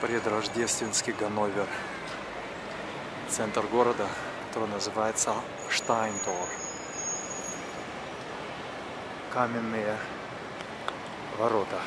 предрождественский Ганновер. Центр города, который называется Штайнтор. Каменные ворота.